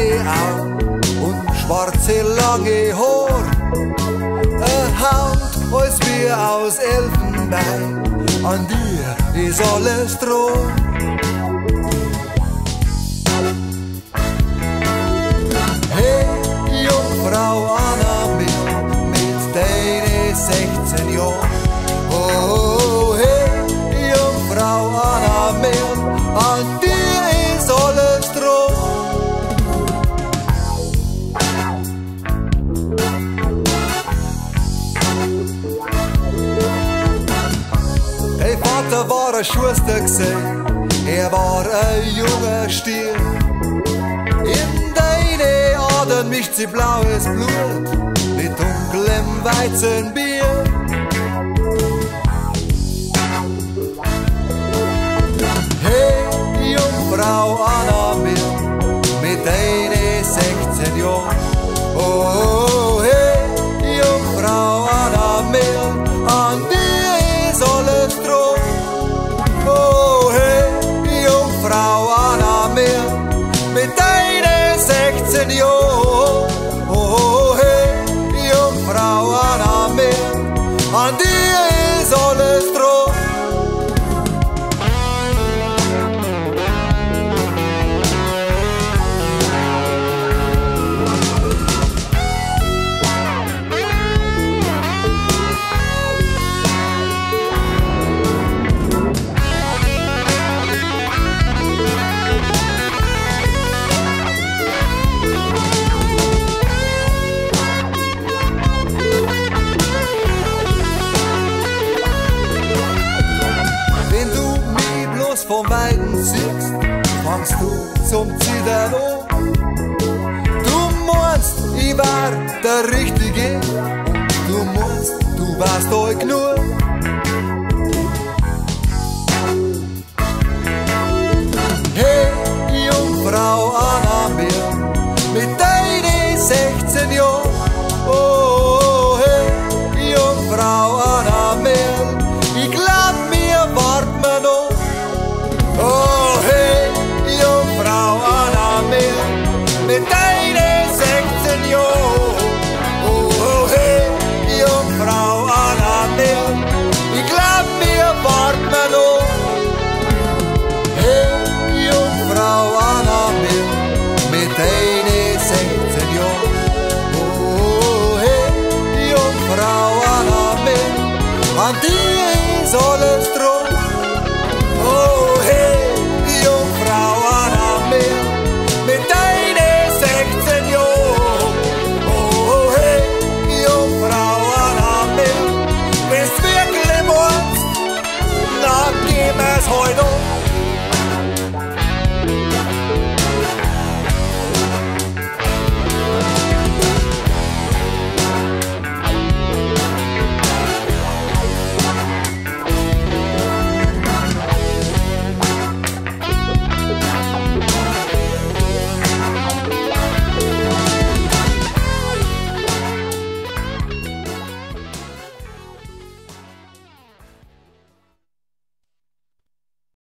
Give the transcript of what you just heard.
grüne Augen und schwarze lange Haar. Eine Haut als wir aus Elfenbein, an dir ist alles dran. Vater war ein Schuster gesehen, er war ein junger Stier. In deine Adern mischt sie blaues Blut mit dunklem Weizenbier. Hey, Jungfrau Anna Mir, mit deine 16 Jahren. 16 Jahren. Oh, hey, Jungfrau Anna Mir, an dir ist alles droh. Vom Weiden siehst, fangst du zum Zittern an. Du meinst, ich war der Richtige. Du meinst, du warst euch genug.